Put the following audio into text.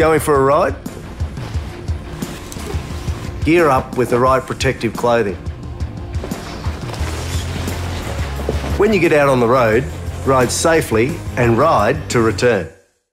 Going for a ride? Gear up with the right protective clothing. When you get out on the road, ride safely and ride to return.